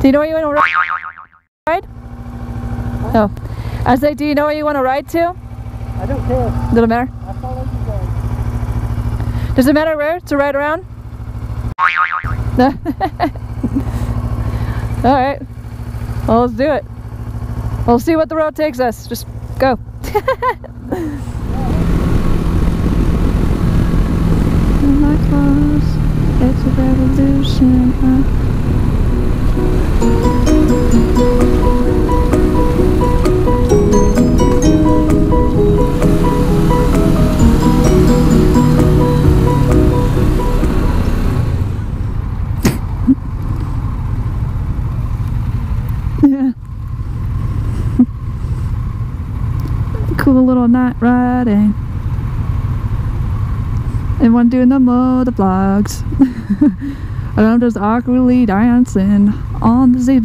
Do you know where you want to ride? No. I say, do you know where you want to ride to? I don't care. Doesn't matter. I follow you guys. Does it matter where to ride around? No. All right. Well, let's do it. We'll see what the road takes us. Just go. In My clothes, it's a revolution. Cool little night riding. and Everyone doing the motor vlogs. and I'm just awkwardly dancing on the Z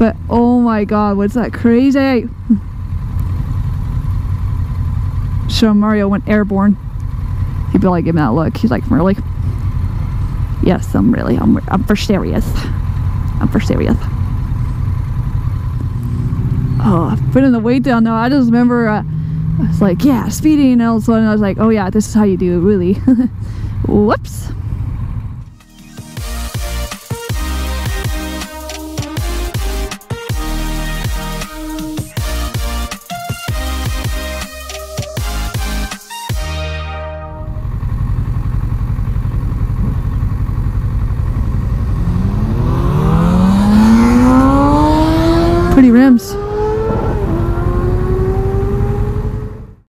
But oh my god, what's that crazy? So Mario went airborne. He'd be like, give me that look. He's like, really? Yes, I'm really, I'm, I'm for serious. I'm for serious. Oh, putting the weight down now. I just remember, uh, I was like, yeah, speeding, and all of a sudden I was like, oh yeah, this is how you do it, really. Whoops.